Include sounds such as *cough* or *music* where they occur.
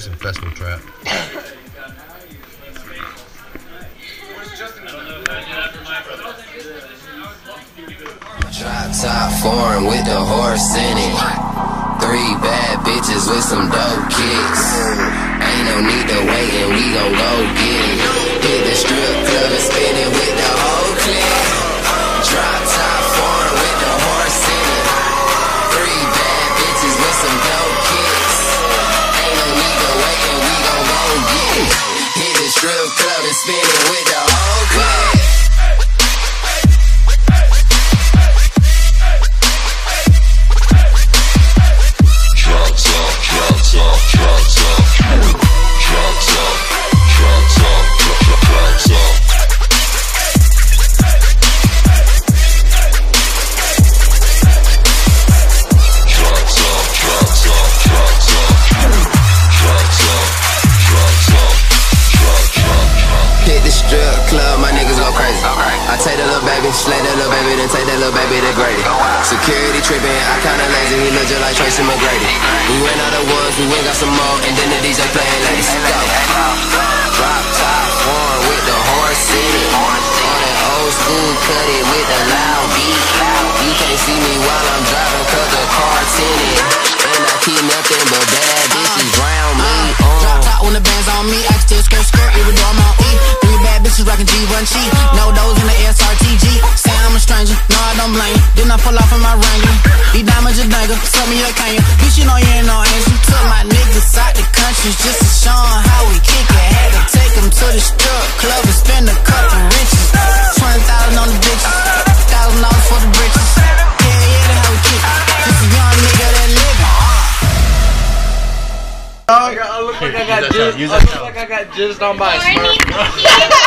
some festival trap. Drop top foreign with the horse in it. Three bad bitches with some dope kicks. Ain't no need to wait and we gon' go drop top, The club, my niggas go crazy. I take that little baby, slay that little baby, then take that little baby to Grady. Security tripping, I kinda lazy, he look just like Tracy McGrady. We ran out of ones, we went got some more, and then the DJ playing ladies. Go. Drop top foreign with the horse in it. On that old school cut it with the loud beat. You can't see me while I'm driving cause the car tinted. And I keep nothing but bad bitches round me. Drop Uh. top when the band's on me. I still skirt skirt rockin' G1 No those in the SRTG. Say I'm a stranger. No, I don't blame you. Then I pull off in my Wrangler. These diamonds are dangle. Sell me a can? Bitch, you know you ain't no angel. Took my niggas out the country just to show 'em how we kick it. Had to take 'em to the strip club and spend a couple riches. 20,000 on the bitches. Thousand dollars for the britches. Yeah, yeah, that's how we kick it. Just a young nigga that living. I look like I got Use that jizzed. I look like I got jizzed on by a Morning, smurf. Tequila. *laughs* *laughs*